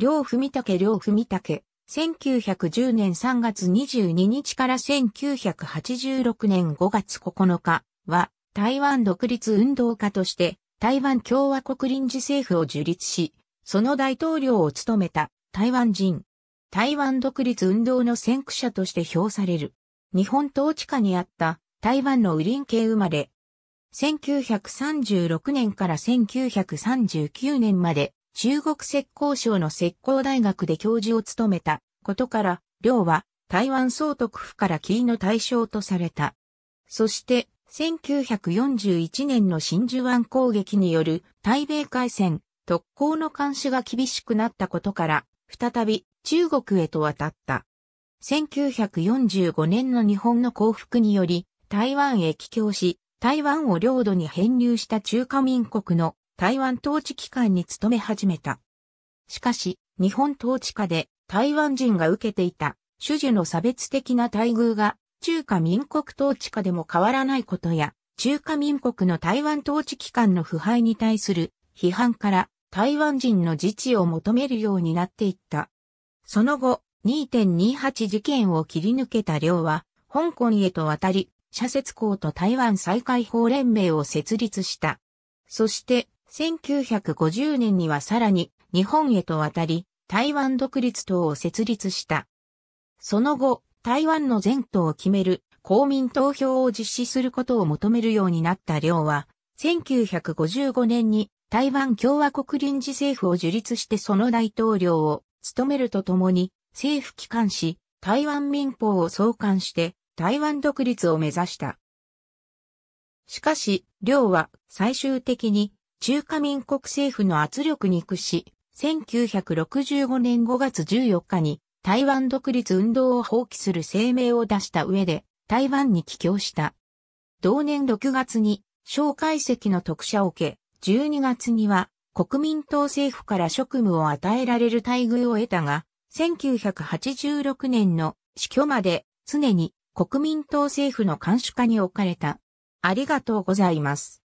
両文武両文武、1910年3月22日から1986年5月9日は、台湾独立運動家として、台湾共和国臨時政府を樹立し、その大統領を務めた台湾人。台湾独立運動の先駆者として評される。日本統治下にあった台湾のウリン系生まれ。1936年から1939年まで中国石膏省の石膏大学で教授を務めたことから、梁は台湾総督府からキーの対象とされた。そして、1941年の真珠湾攻撃による対米海戦、特攻の監視が厳しくなったことから、再び中国へと渡った。1945年の日本の降伏により、台湾へ帰郷し、台湾を領土に編入した中華民国の台湾統治機関に勤め始めた。しかし、日本統治下で台湾人が受けていた種々の差別的な待遇が中華民国統治下でも変わらないことや、中華民国の台湾統治機関の腐敗に対する批判から台湾人の自治を求めるようになっていった。その後、2.28事件を切り抜けた領は、香港へと渡り、社説校と台湾再開法連盟を設立した。そして、1950年にはさらに日本へと渡り、台湾独立党を設立した。その後、台湾の全党を決める公民投票を実施することを求めるようになった領は、1955年に台湾共和国臨時政府を樹立してその大統領を務めるとともに、政府機関紙、台湾民法を創刊して台湾独立を目指した。しかし、領は最終的に中華民国政府の圧力に屈し、1965年5月14日に台湾独立運動を放棄する声明を出した上で台湾に帰郷した。同年6月に小解析の特赦を受け、12月には国民党政府から職務を与えられる待遇を得たが、1986年の死去まで常に国民党政府の監視下に置かれた。ありがとうございます。